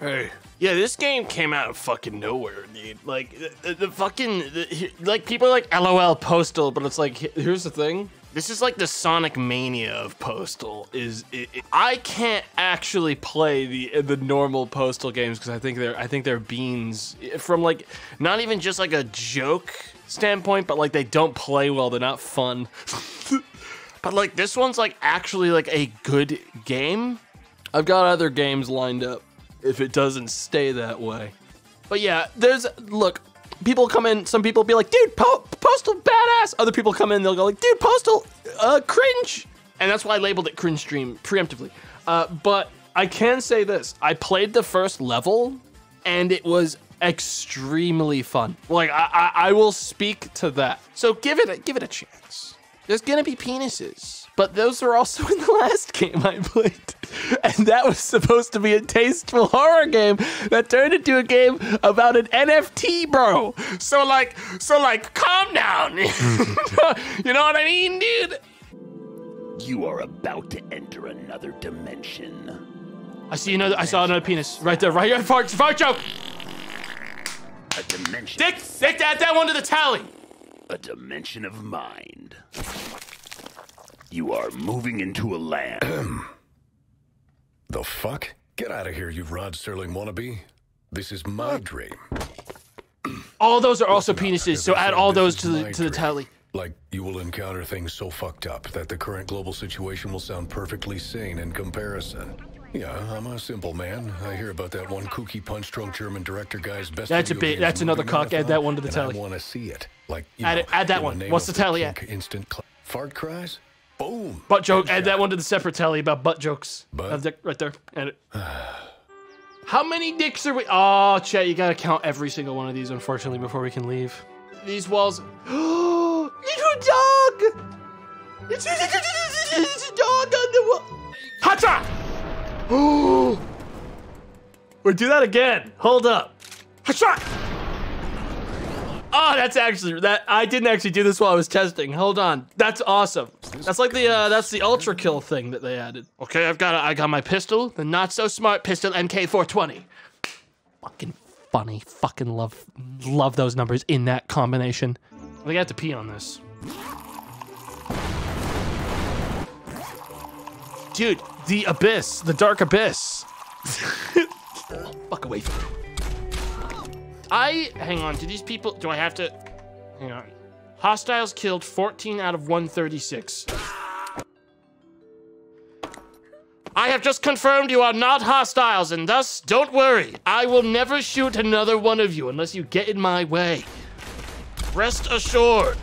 Hey. Yeah, this game came out of fucking nowhere, dude. Like the, the fucking the, like people are like LOL Postal, but it's like here's the thing. This is like the Sonic mania of Postal. Is it, it- I can't actually play the the normal Postal games because I think they're I think they're beans from like not even just like a joke standpoint, but like they don't play well. They're not fun. but like this one's like actually like a good game. I've got other games lined up if it doesn't stay that way. But yeah, there's look. People come in. Some people be like, "Dude, po- Postal badass." Other people come in. They'll go like, "Dude, Postal, uh, cringe." And that's why I labeled it cringe stream preemptively. Uh, but I can say this: I played the first level, and it was extremely fun. Like I, I, I will speak to that. So give it, a, give it a chance. There's gonna be penises, but those were also in the last game I played, and that was supposed to be a tasteful horror game that turned into a game about an NFT, bro. So like, so like, calm down. you know what I mean, dude? You are about to enter another dimension. I see another. I saw another penis right there, right here. Fart, fart joke. A dimension. Dick, Dick, add that one to the tally. A dimension of mind. You are moving into a land. The fuck? Get out of here, you Rod Sterling wannabe. This is my dream. All those are also penises, so add all those to the my to the tally. Like, you will encounter things so fucked up that the current global situation will sound perfectly sane in comparison. Yeah, I'm a simple man. I hear about that one kooky punch-drunk German director guy's best. That's a bit- that's another cock. Add that one to the tally. I want to see it. Like, Add know, it- add that one. What's the tally at? Instant fart cries. Boom. Butt joke. Add that one to the separate tally about butt jokes. Butt? Dick- right there. Add it. How many dicks are we? Oh, Chet, you gotta count every single one of these, unfortunately, before we can leave. These walls. little dog. It's, a dog on the wall. Hot shot. Oh. We'll do that again. Hold up. Hot shot. Oh, that's actually that. I didn't actually do this while I was testing. Hold on. That's awesome. That's like the uh, that's the ultra kill thing that they added. Okay, I've got I got my pistol, the not so smart pistol MK420. Fucking funny. Fucking love love those numbers in that combination. I think I have to pee on this. Dude, the abyss, the dark abyss. Fuck away from me. I hang on. Do these people? Do I have to? Hang on. Hostiles killed 14 out of 136. I have just confirmed you are not hostiles, and thus, don't worry. I will never shoot another one of you unless you get in my way. Rest assured.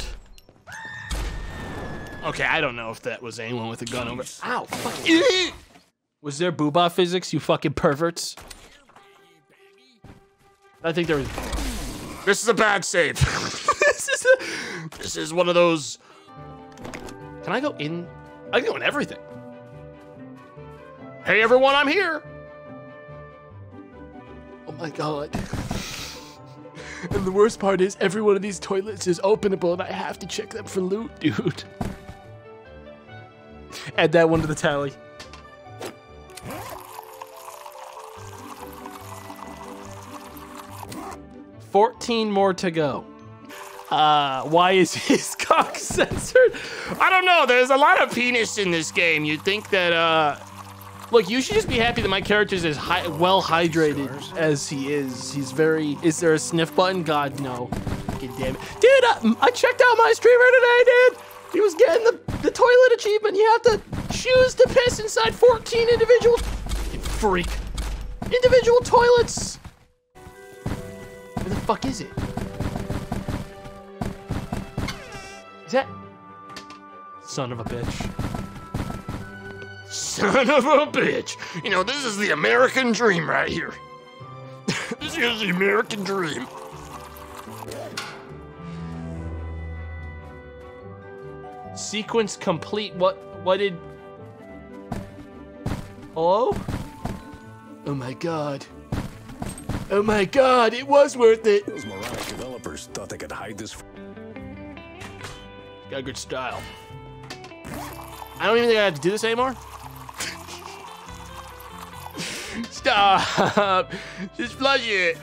Okay, I don't know if that was anyone with a gun over. Ow! Fuck. Was there boobah physics, you fucking perverts? I think there was. This is a bad save. this is a, This is one of those. Can I go in? I can go in everything. Hey everyone, I'm here. Oh my god. And the worst part is, every one of these toilets is openable, and I have to check them for loot, dude. Add that one to the tally. Fourteen more to go. Uh, why is his cock censored? I don't know. There's a lot of penis in this game. You'd think that, uh, look, you should just be happy that my character's as hi- well hydrated as he is. He's very. Is there a sniff button? God, no. Fucking damn it. Dude, I, I checked out my streamer today, dude. He was getting the, the toilet achievement. You have to choose to piss inside 14 individual. You freak. Individual toilets. Where the fuck is it? Is that. Son of a bitch. Son of a bitch. You know, this is the American dream right here. this is the American dream. Sequence complete. What? What did. Hello? Oh my god. Oh my god, it was worth it. Those moronic developers thought they could hide this. Got a good style. I don't even think I have to do this anymore. Stop! Just flush it.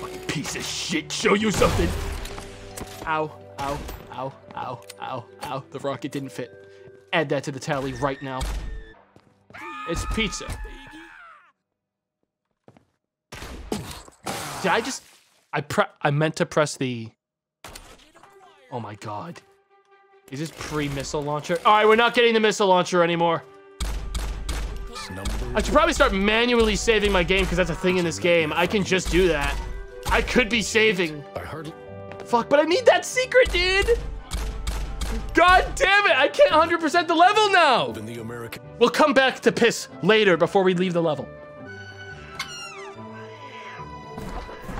Fucking piece of shit. Show you something. Ow! Ow! Ow! Ow! Ow! Ow! The rocket didn't fit. Add that to the tally right now. It's pizza. Did I just? I pre- I meant to press the. Oh my god. Is this pre-missile launcher? All right, we're not getting the missile launcher anymore. I should probably start manually saving my game because that's a thing in this game. I can just do that. I could be saving. Fuck, but I need that secret, dude. God damn it! I can't 100% the level now. In the American. We'll come back to piss later before we leave the level.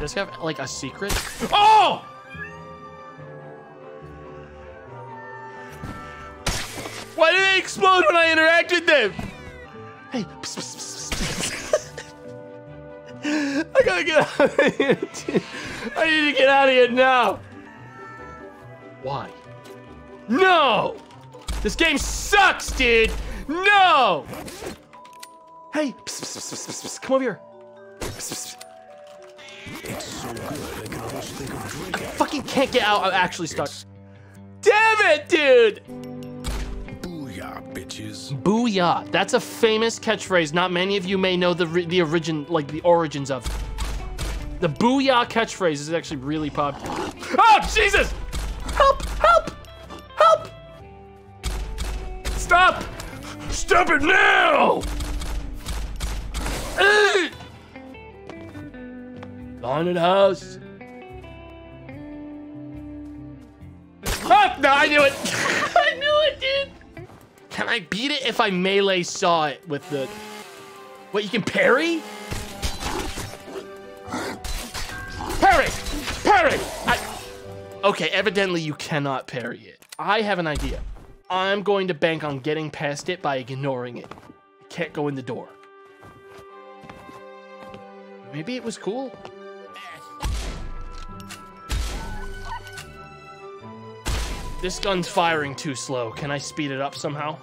Does he have like a secret? Oh! Why do they explode when I interact with them? Hey, psst, psst, psst. I gotta get out of here. I need to get out of here now. Why? No! This game sucks, dude! No! Hey, psst, psst, psst, come over here. It's so good, I can almost think of drinking. Fucking can't get out. I'm actually stuck. Damn it, dude! Booyah, bitches. Booyah. That's a famous catchphrase. Not many of you may know the the origin, like the origins of. The booyah catchphrase is actually really popular. Oh Jesus! Help! Help! Help! Stop! Stop it now! Ugh! Haunted house. Ah, no, I knew it. I knew it, dude. Can I beat it if I melee saw it with the... What, you can parry? Parry! Parry! I... Okay, evidently you cannot parry it. I have an idea. I'm going to bank on getting past it by ignoring it. Can't go in the door. Maybe it was cool. This gun's firing too slow. Can I speed it up somehow?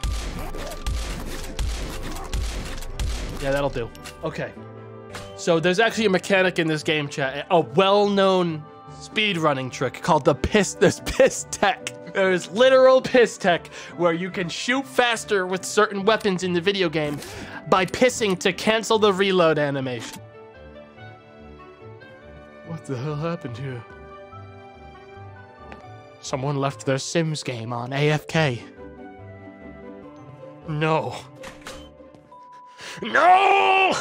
Yeah, that'll do. Okay. So there's actually a mechanic in this game chat, a well-known speedrunning trick called the piss there's piss tech. There's literal piss tech where you can shoot faster with certain weapons in the video game by pissing to cancel the reload animation. What the hell happened here? Someone left their Sims game on AFK. No. No!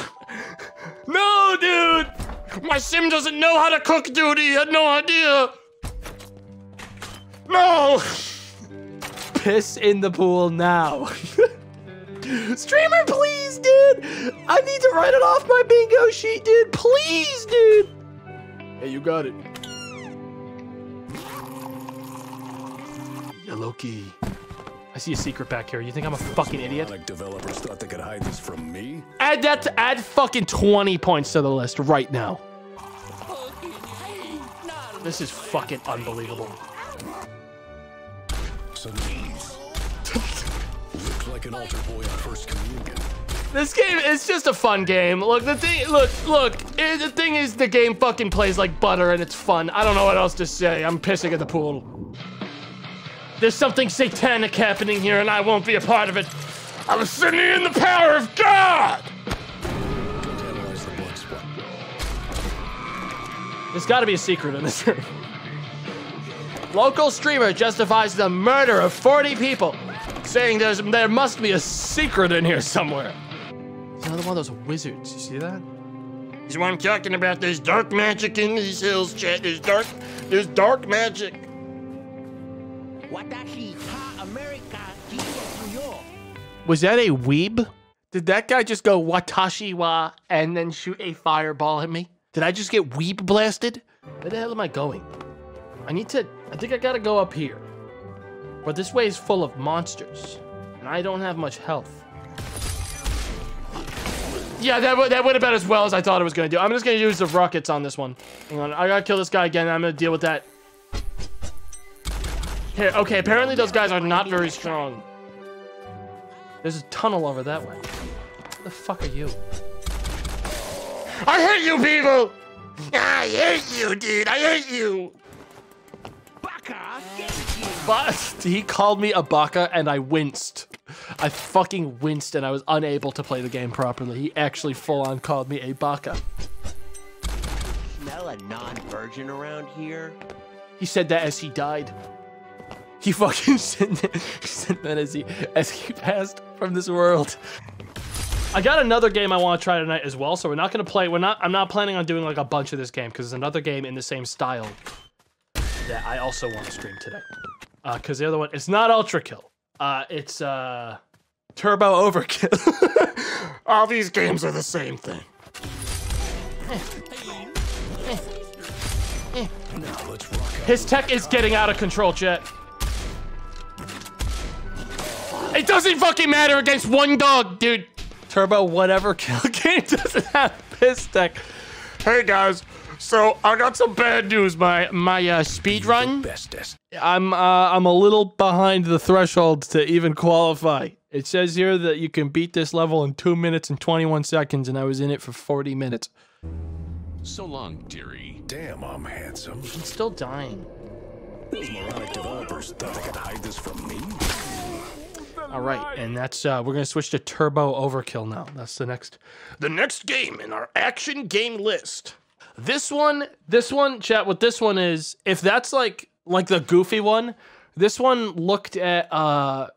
No, dude! My sim doesn't know how to cook, dude. He had no idea. No! Piss in the pool now. Streamer, please, dude! I need to write it off my bingo sheet, dude. Please, dude. Hey, you got it. Key. I see a secret back here. You think I'm a fucking idiot? Like developers thought they could hide this from me? Add that to add fucking 20 points to the list right now. This is fucking unbelievable. Like an altar boy on first communion. This game is just a fun game. Look, the thing, look, look. eh, the thing is, the game fucking plays like butter and it's fun. I don't know what else to say. I'm pissing at the pool. There's something satanic happening here, and I won't be a part of it. I'm sitting in the power of God. Don't analyze the blood spot. There's got to be a secret in this room. Local streamer justifies the murder of 40 people, saying there's there must be a secret in here somewhere. It's another one of those wizards. You see that? This is what I'm talking about. There's dark magic in these hills, chat. There's dark. There's dark magic. Was that a weeb? Did that guy just go watashi wa and then shoot a fireball at me? Did I just get weeb blasted? Where the hell am I going? I need to. I think I gotta go up here. But this way is full of monsters, and I don't have much health. Yeah, that that have been as well as I thought it was gonna do. I'm just gonna use the rockets on this one. Hang on, I gotta kill this guy again. I'm gonna deal with that. Here, okay. Apparently those guys are not very strong. There's a tunnel over that way. The fuck are you? I hate you people! I hate you, dude. I hate you. Baka Genki. But he called me a baka and I winced. I fucking winced and I was unable to play the game properly. He actually full on called me a baka. Smell a non-virgin around here? He said that as he died. He fucking sent that, he that as he as he passed from this world. I got another game I want to try tonight as well, so we're not gonna play. We're not. I'm not planning on doing like a bunch of this game because there's another game in the same style that I also want to stream today. Uh, because the other one, it's not ULTRAKILL. Uh, it's uh, Turbo Overkill. All these games are the same thing. Now let's rock. His tech is getting out of control, chat. It doesn't fucking matter against one dog, dude. Turbo whatever kill game doesn't have piss tech. Hey guys, so I got some bad news. My my uh, speed run. Bestest. I'm uh, I'm a little behind the threshold to even qualify. It says here that you can beat this level in two minutes and 21 seconds, and I was in it for 40 minutes. So long, dearie. Damn, I'm handsome. I'm still dying. Those moronic developers thought they could hide this from me. All right, and that's uh, we're gonna switch to Turbo Overkill now. That's the next, the next game in our action game list. This one, this one, chat. What this one is, if that's like like the goofy one, this one looked at. uh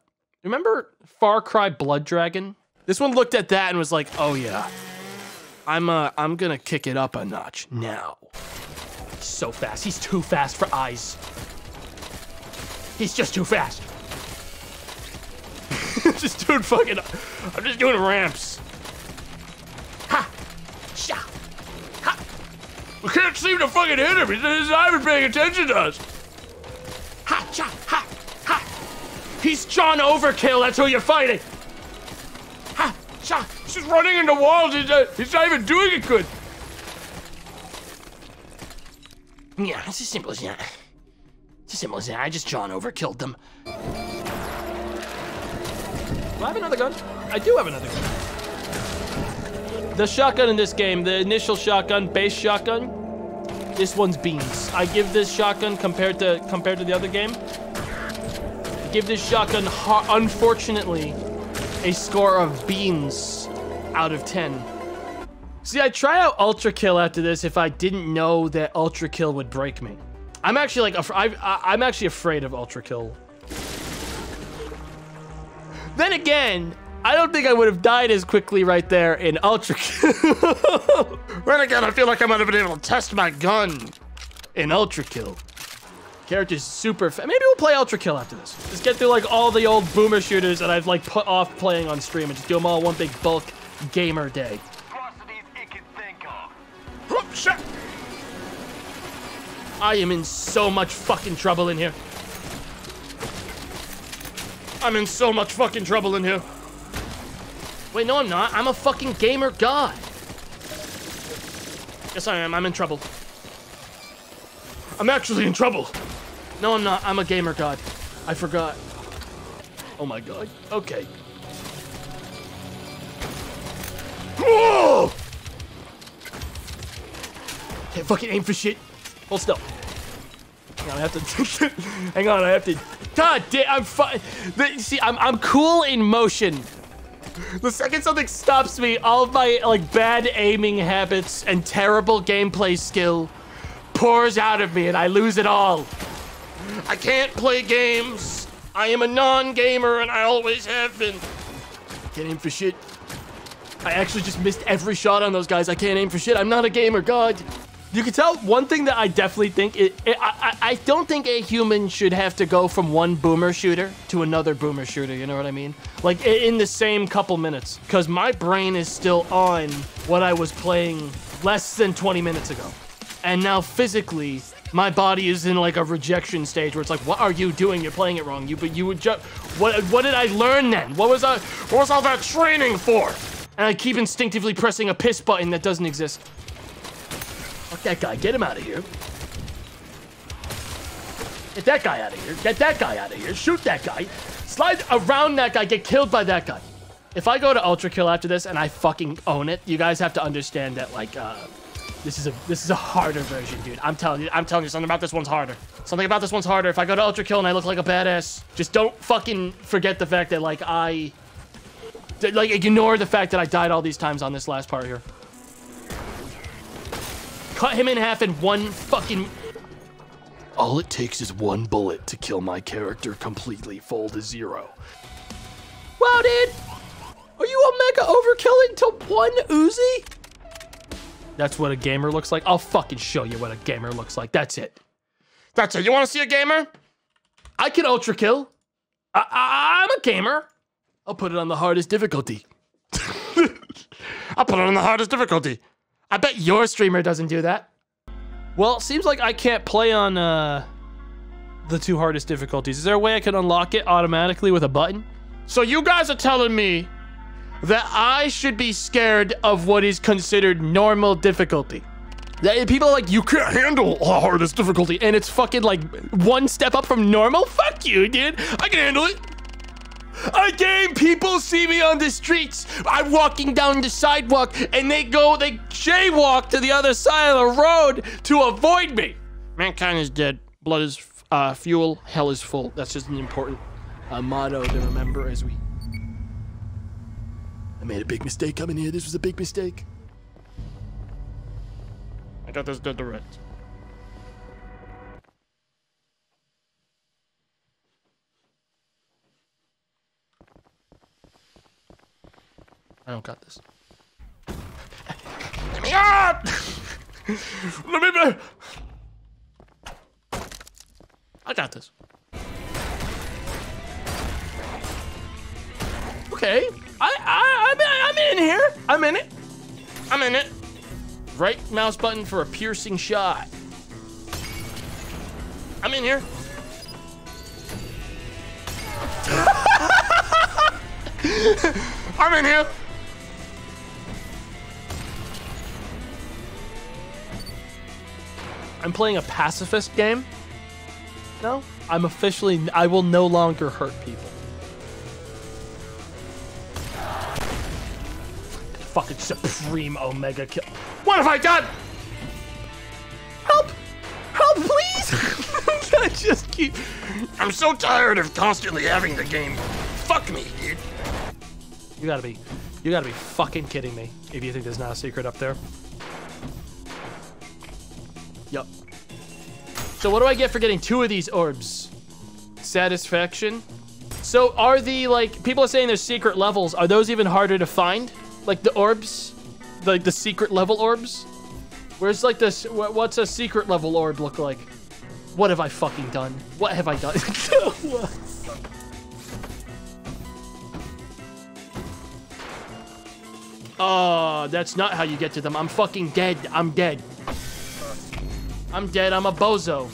Remember Far Cry Blood Dragon? This one looked at that and was like, "Oh yeah, I'm uh I'm gonna kick it up a notch now." So fast, he's too fast for eyes. He's just too fast. just doing fucking. I'm just doing ramps. Ha! Sha! Ha! We can't seem to fucking hit him. He's not even paying attention to us. Ha! Cha! Ha! Ha! He's John Overkill. That's who you're fighting. Ha! Cha! He's just running into walls. He's, uh, he's not even doing it good. Yeah, it's as simple as that. It's as simple as that. I just John Overkilled them. Do I have another gun? I do have another gun. The shotgun in this game, the initial shotgun, base shotgun, this one's beans. I give this shotgun compared to compared to the other game. I give this shotgun, unfortunately, a score of beans out of 10. See, I'd try out ULTRAKILL after this if I didn't know that ULTRAKILL would break me. I'm actually like, I, I'm actually afraid of ULTRAKILL. Then again, I don't think I would have died as quickly right there in ULTRAKILL. Then again, I feel like I might have been able to test my gun. in ULTRAKILL. Character's super fa- Maybe we'll play ULTRAKILL after this. Just get through like all the old boomer shooters that I've like put off playing on stream and just do them all one big bulk gamer day. Shit. I am in so much fucking trouble in here. I'm in so much fucking trouble in here. Wait, no, I'm not. I'm a fucking gamer god. Yes, I am. I'm in trouble. I'm actually in trouble. No, I'm not. I'm a gamer god. I forgot. Oh my god. Okay. Whoa! Can't fucking aim for shit. Hold still. Hang on, I have to. hang on, I have to. God damn, I'm fine. See, I'm I'm cool in motion. The second something stops me, all of my like bad aiming habits and terrible gameplay skill pours out of me, and I lose it all. I can't play games. I am a non-gamer, and I always have been. Can't aim for shit. I actually just missed every shot on those guys. I can't aim for shit. I'm not a gamer, God. You can tell one thing that I definitely think it, it I, I don't think a human should have to go from one boomer shooter to another boomer shooter. You know what I mean? Like in the same couple minutes, because my brain is still on what I was playing less than 20 minutes ago, and now physically my body is in like a rejection stage where it's like, what are you doing? You're playing it wrong. You but you would just what what did I learn then? What was I what was all that training for? And I keep instinctively pressing a piss button that doesn't exist. Fuck that guy. Get him out of here. Get that guy out of here. Get that guy out of here. Shoot that guy. Slide around that guy. Get killed by that guy. if I go to ULTRAKILL after this and I fucking own it, you guys have to understand that like uh, this is a this is a harder version, dude. I'm telling you, I'm telling you something about this one's harder. Something about this one's harder. If I go to ULTRAKILL and I look like a badass, just don't fucking forget the fact that like I like ignore the fact that I died all these times on this last part here. Cut him in half in one fucking all it takes is one bullet to kill my character completely full to zero. Wow, dude! Are you Omega overkilling to one Uzi? That's what a gamer looks like? I'll fucking show you what a gamer looks like. That's it. That's it. You want to see a gamer? I can ultra kill. I- I- I'm a gamer. I'll put it on the hardest difficulty. I'll put it on the hardest difficulty. I bet your streamer doesn't do that. Well, it seems like I can't play on uh, the two hardest difficulties. Is there a way I can unlock it automatically with a button? So you guys are telling me that I should be scared of what is considered normal difficulty. That people are like, you can't handle the hardest difficulty, and it's fucking like one step up from normal? Fuck you, dude. I can handle it. A game, people see me on the streets. I'm walking down the sidewalk, and they go, they jaywalk to the other side of the road to avoid me. Mankind is dead. Blood is uh, fuel. Hell is full. That's just an important uh, motto to remember as we. I made a big mistake coming here. This was a big mistake. I got this dead direct. I don't got this. Let me out! Let me be. I got this. Okay. I, I, I'm, I'm in here. I'm in it. I'm in it. Right mouse button for a piercing shot. I'm in here. I'm in here. I'm playing a pacifist game. No, I'm officially. I will no longer hurt people. Fucking supreme Omega kill. What have I done? Help! Help, please! I just keep. I'm so tired of constantly having the game. Fuck me, dude. You gotta be. You gotta be fucking kidding me if you think there's not a secret up there. So what do I get for getting two of these orbs? Satisfaction? So are the, like, people are saying there's secret levels. Are those even harder to find? Like the orbs? Like the secret level orbs? Where's like this, wh- what's a secret level orb look like? What have I fucking done? What have I done? Oh, that's not how you get to them. I'm fucking dead. I'm dead. I'm dead. I'm a bozo.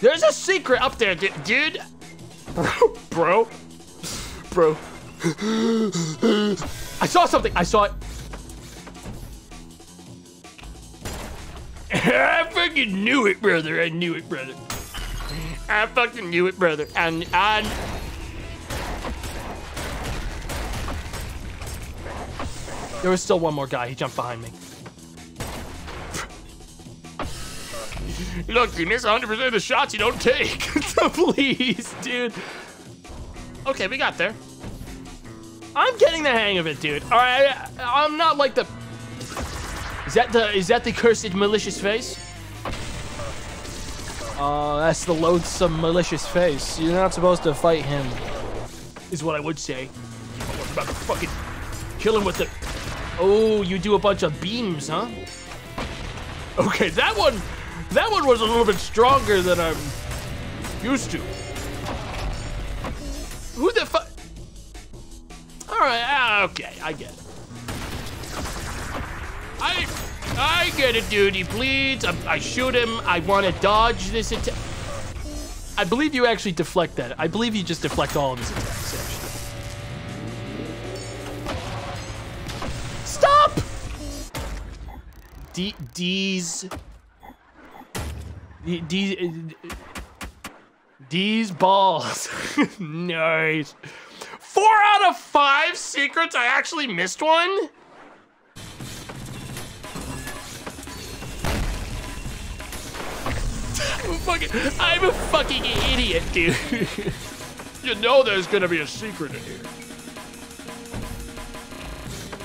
There's a secret up there, du- dude. Bro. Bro. I saw something. I saw it. I fucking knew it, brother. I knew it, brother. I fucking knew it, brother. And I. There was still one more guy. He jumped behind me. Look, you miss 100% of the shots you don't take. Please, dude. Okay, we got there. I'm getting the hang of it, dude. All right, I, I'm not like the. Is that the is that the cursed malicious face? Uh, that's the loathsome malicious face. You're not supposed to fight him. Is what I would say. I was about to fucking kill him with the. Oh, you do a bunch of beams, huh? Okay, that one, that one was a little bit stronger than I'm used to. Who the fuck? All right, ah, okay, I get it. I, I get it, dude. He bleeds. I, I shoot him. I want to dodge this attack. I believe you actually deflect that. I believe you just deflect all of his attacks, actually. Stop! D D's D- D eh, balls. nice. four out of five secrets, I actually missed one? I'm a fucking, I'm a fucking idiot, dude. you know there's gonna be a secret in here.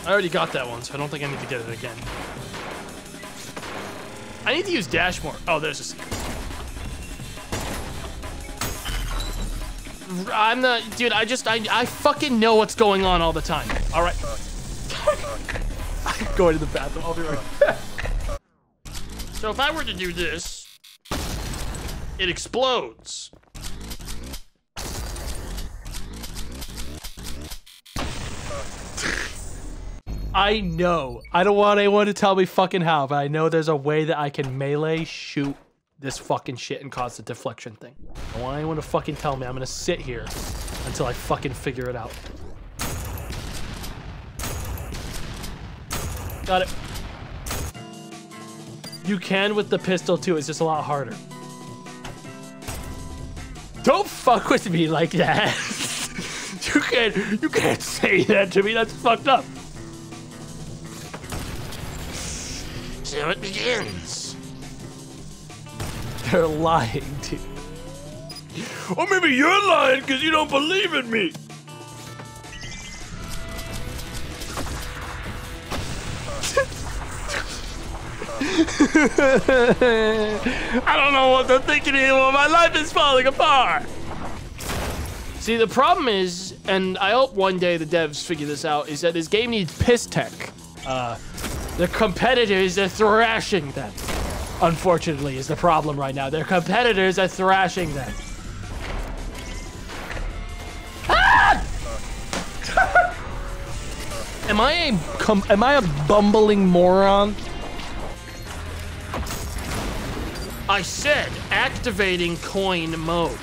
I already got that one, so I don't think I need to get it again. I need to use dash more. Oh, there's a secret. I'm the dude. I just I I fucking know what's going on all the time. All right. I'm going to the bathroom. I'll be right back. so if I were to do this, it explodes. I know. I don't want anyone to tell me fucking how, but I know there's a way that I can melee shoot this fucking shit and cause the deflection thing. I don't want anyone to fucking tell me. I'm gonna sit here until I fucking figure it out. Got it. You can with the pistol too, it's just a lot harder. Don't fuck with me like that. you can't you can't say that to me, that's fucked up. So it begins. They're lying, dude. Or maybe you're lying because you don't believe in me. I don't know what they're thinking anymore. My life is falling apart. See, the problem is, and I hope one day the devs figure this out, is that this game needs piss tech. Uh, the competitors are thrashing them. Unfortunately, is the problem right now. Their competitors are thrashing them. Ah! am I a am I a bumbling moron? I said activating coin mode.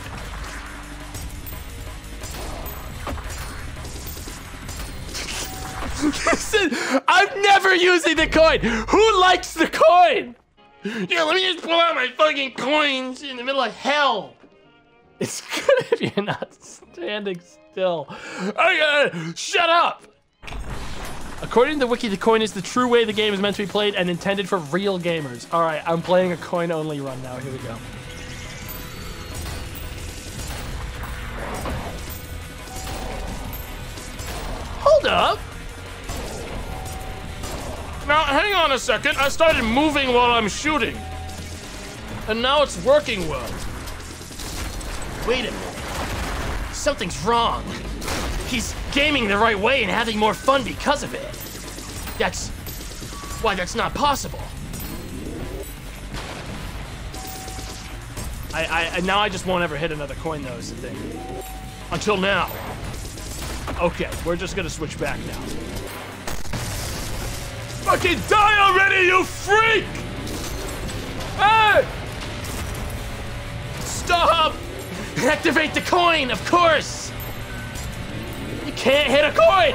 Listen, I'm never using the coin. Who likes the coin? Yeah, let me just pull out my fucking coins in the middle of hell. It's good if you're not standing still. Okay, shut up. According to the wiki, the coin is the true way the game is meant to be played and intended for real gamers. All right, I'm playing a coin-only run now. Here we go. Hold up. Now, hang on a second. I started moving while I'm shooting. And now it's working well. Wait a minute. Something's wrong. He's gaming the right way and having more fun because of it. That's... Why, that's not possible. I, I, now I just won't ever hit another coin, though, is the thing. Until now. Okay, we're just gonna switch back now. Fucking die already, you freak! Hey! Stop! Activate the coin, of course! You can't hit a coin!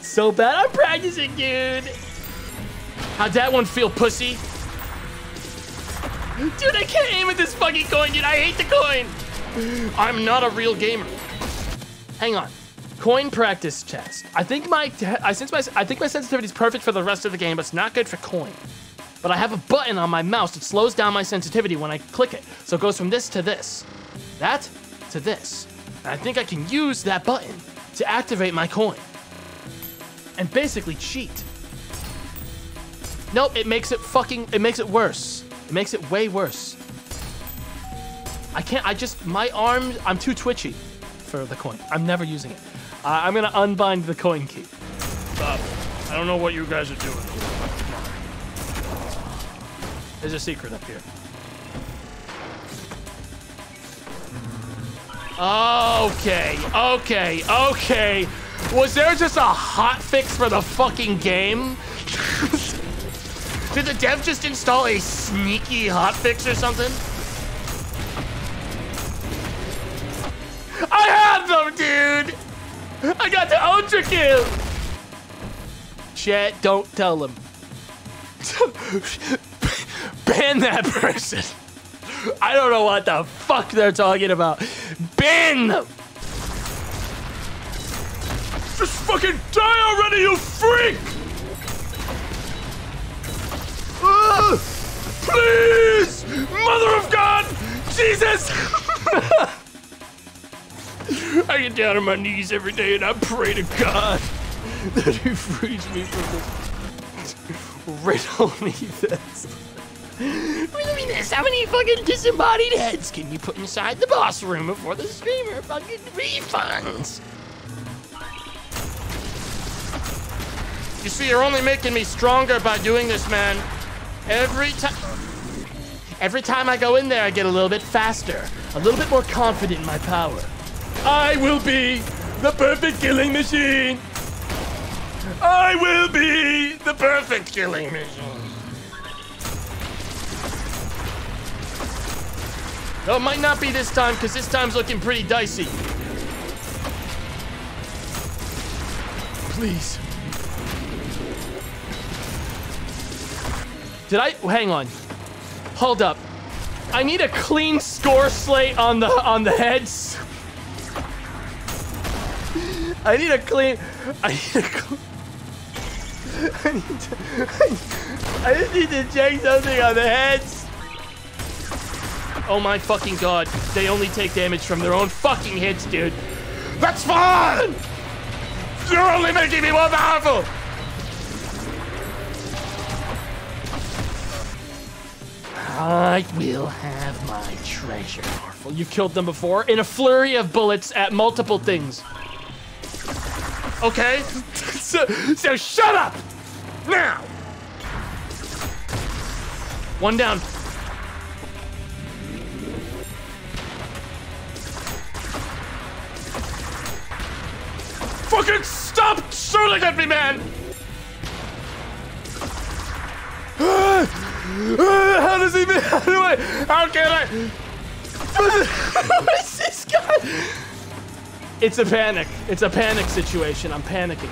so bad, I'm practicing, dude! How'd that one feel, pussy? Dude, I can't aim at this fucking coin, dude. I hate the coin. I'm not a real gamer. Hang on. Coin practice test. I think my I since my I think my sensitivity is perfect for the rest of the game, but it's not good for coin. But I have a button on my mouse that slows down my sensitivity when I click it. So it goes from this to this. That to this. And I think I can use that button to activate my coin. And basically cheat. Nope, it makes it fucking it makes it worse. It makes it way worse. I can't, I just, my arms, I'm too twitchy for the coin. I'm never using it. Uh, I'm gonna unbind the coin key. Stop. I don't know what you guys are doing. There's a secret up here. Okay, okay, okay. Was there just a hot fix for the fucking game? Did the dev just install a sneaky hot fix or something? I have them, dude! I got the ultra kill! Chat, don't tell them. Ban that person. I don't know what the fuck they're talking about. Ban ban them. Just fucking die already, you freak! Uh, please! Mother of God! Jesus! I get down on my knees every day and I pray to God that He frees me from this. Riddle me this. Riddle me this. How many fucking disembodied heads can you put inside the boss room before the streamer fucking refunds? You see, you're only making me stronger by doing this, man. Every time. Every time I go in there, I get a little bit faster, a little bit more confident in my power. I will be the perfect killing machine. I will be the perfect killing machine. No, it might not be this time, because this time's looking pretty dicey. Please. Did I hang on? Hold up. I need a clean score slate on the on the heads. I need a clean. I need a. Cl- I need to. I just need to check something on the heads. Oh my fucking god. They only take damage from their own fucking hits, dude. That's fine! You're only making me more powerful! I will have my treasure. You killed them before in a flurry of bullets at multiple things. Okay, so, so shut up now. One down. Fucking stop shooting at me, man! How does he? How do I? How can I? what is this guy? It's a panic. It's a panic situation. I'm panicking.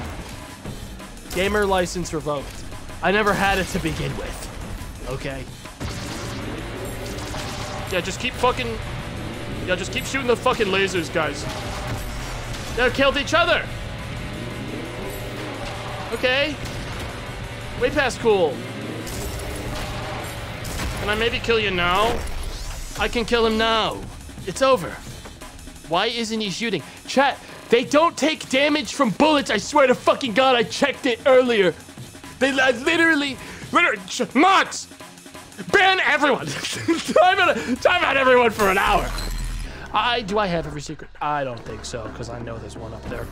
Gamer license revoked. I never had it to begin with. Okay. Yeah, just keep fucking. Yeah, just keep shooting the fucking lasers, guys. They killed each other. Okay. Way past cool. Can I maybe kill you now? I can kill him now. It's over. Why isn't he shooting? Chat, they don't take damage from bullets. I swear to fucking God, I checked it earlier. They li- literally, literally, mods, ban everyone. time, out, time out everyone for an hour. I do I have every secret? I don't think so, because I know there's one up there.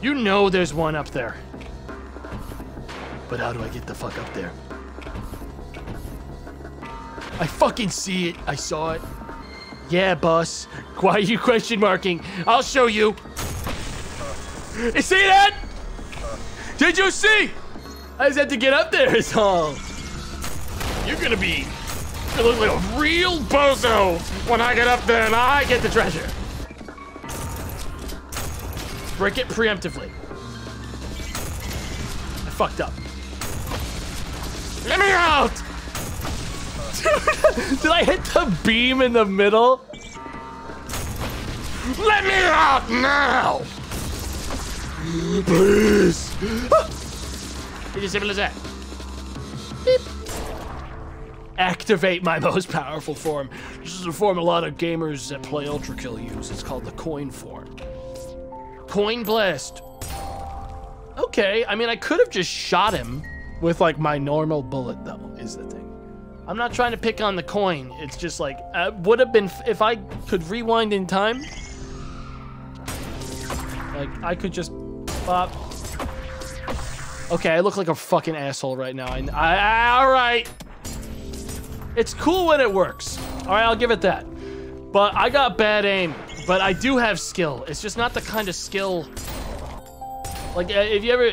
You know there's one up there. But how do I get the fuck up there? I fucking see it. I saw it. Yeah, boss. Why are you question marking? I'll show you. You see that? Did you see? I just had to get up there, is all. You're gonna be. You look like a real bozo when I get up there and I get the treasure. Break it preemptively. I fucked up. Let me out! Did I hit the beam in the middle? Let me out now! Please! It's as simple as that. Beep. Activate my most powerful form. This is a form a lot of gamers that play ULTRAKILL use. It's called the coin form. Coin Blast. Okay, I mean, I could have just shot him with like my normal bullet, though, is the thing. I'm not trying to pick on the coin. It's just like, uh, would have been, if I could rewind in time, like, I could just pop. Okay, I look like a fucking asshole right now. I, I, all right. It's cool when it works. All right, I'll give it that. But I got bad aim. But I do have skill. It's just not the kind of skill. Like, uh, if you ever,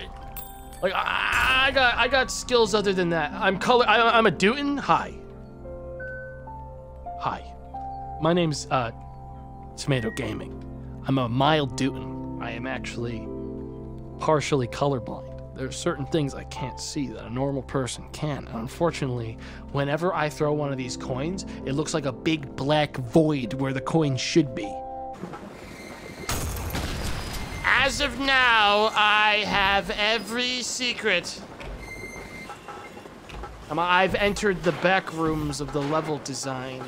like, I, got, I got skills other than that. I'm color. I, I'm a Dutton. Hi. Hi. My name's uh, Tomato Gaming. I'm a mild Dutton. I am actually partially colorblind. There are certain things I can't see that a normal person can. And unfortunately, whenever I throw one of these coins, it looks like a big black void where the coin should be. As of now, I have every secret. Um, I've entered the back rooms of the level design.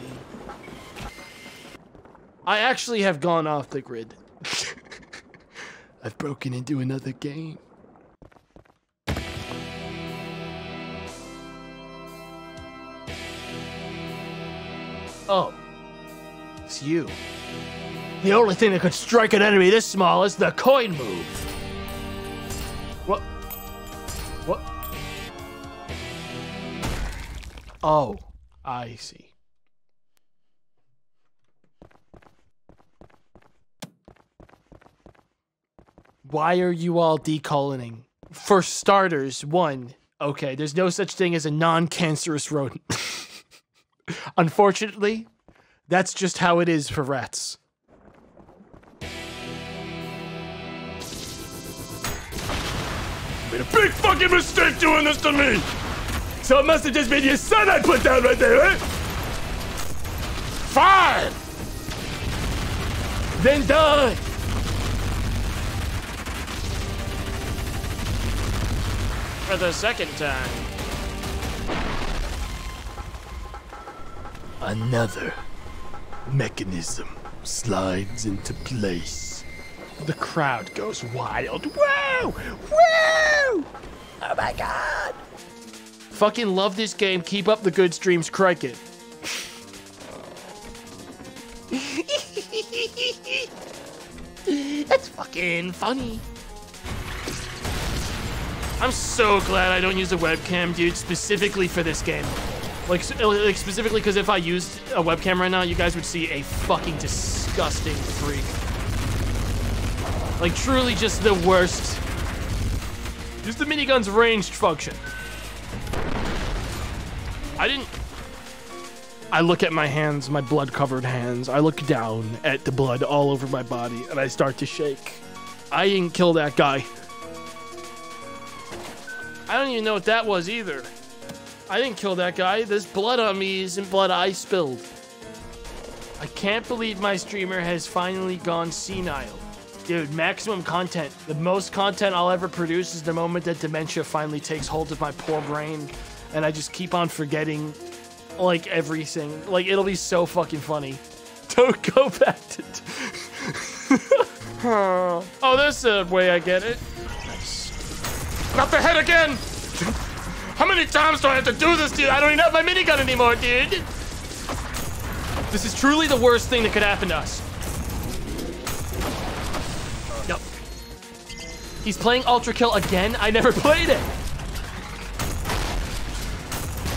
I actually have gone off the grid. I've broken into another game. Oh. It's you. The only thing that could strike an enemy this small is the coin move. What? What? Oh, I see. Why are you all decoloning? For starters, one, okay, there's no such thing as a non cancerous rodent. Unfortunately, that's just how it is for rats. Made a big fucking mistake doing this to me! So it must have just been your son I put down right there, right? Fine! Then die! For the second time. Another mechanism slides into place. The crowd goes wild. Woo! Woo! Oh my god! Fucking love this game. Keep up the good streams, Cricket. That's fucking funny. I'm so glad I don't use a webcam, dude, specifically for this game. Like, uh, like specifically because if I used a webcam right now, you guys would see a fucking disgusting freak. Like, truly just the worst. Use the minigun's ranged function. I didn't. I look at my hands, my blood covered hands. I look down at the blood all over my body and I start to shake. I didn't kill that guy. I don't even know what that was either. I didn't kill that guy. This blood on me isn't blood I spilled. I can't believe my streamer has finally gone senile. Dude, maximum content. The most content I'll ever produce is the moment that dementia finally takes hold of my poor brain and I just keep on forgetting like everything. Like it'll be so fucking funny. Don't go back to Oh, there's a way I get it. Not the head again! How many times do I have to do this, dude? I don't even have my minigun anymore, dude! This is truly the worst thing that could happen to us. He's playing ULTRAKILL again? I never played it!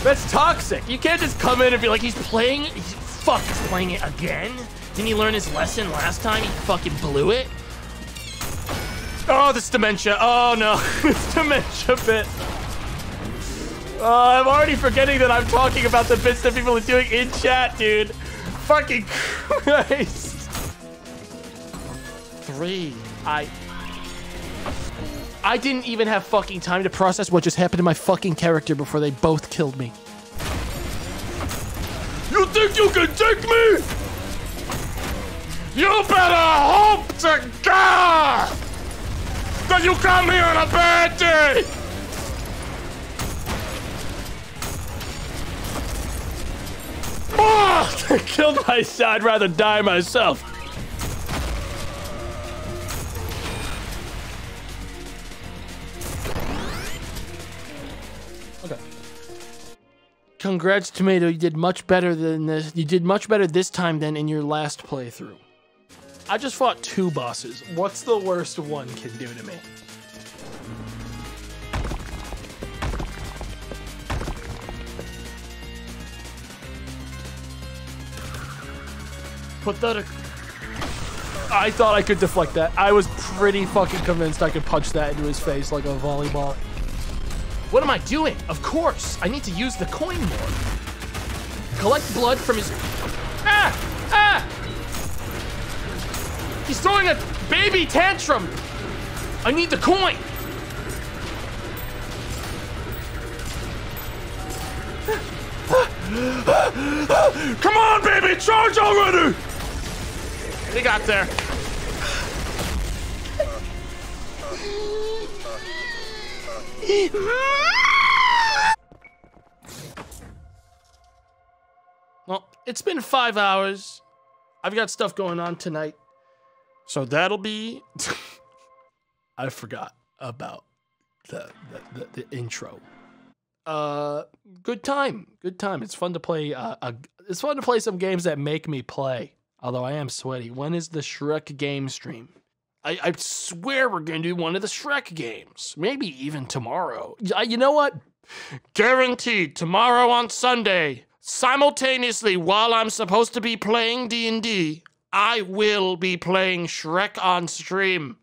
That's toxic. You can't just come in and be like, he's playing. He's, fuck, he's playing it again? Didn't he learn his lesson last time? He fucking blew it? Oh, this dementia. Oh no, this dementia bit. Oh, I'm already forgetting that I'm talking about the bits that people are doing in chat, dude. Fucking Christ. Three. I. I didn't even have fucking time to process what just happened to my fucking character before they both killed me. You think you can take me? You better hope to God that you come here on a bad day. Oh, I killed myself. I'd rather die myself. Congrats, Tomato. You did much better than this. You did much better this time than in your last playthrough. I just fought two bosses. What's the worst one can do to me? Pathetic. I thought I could deflect that. I was pretty fucking convinced I could punch that into his face like a volleyball. What am I doing? Of course, I need to use the coin more. Collect blood from his. Ah! Ah! He's throwing a baby tantrum. I need the coin. Come on, baby, charge already! He got there. Well, it's been five hours. I've got stuff going on tonight. So that'll be. I forgot about the, the, the, the intro. Uh, good time. Good time. It's fun to play. Uh, a, it's fun to play some games that make me play. Although I am sweaty. When is the Shrek game stream? I, I swear we're going to do one of the Shrek games. Maybe even tomorrow. You know what? Guaranteed. Tomorrow on Sunday, simultaneously while I'm supposed to be playing D&D, I will be playing Shrek on stream.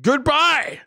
Goodbye.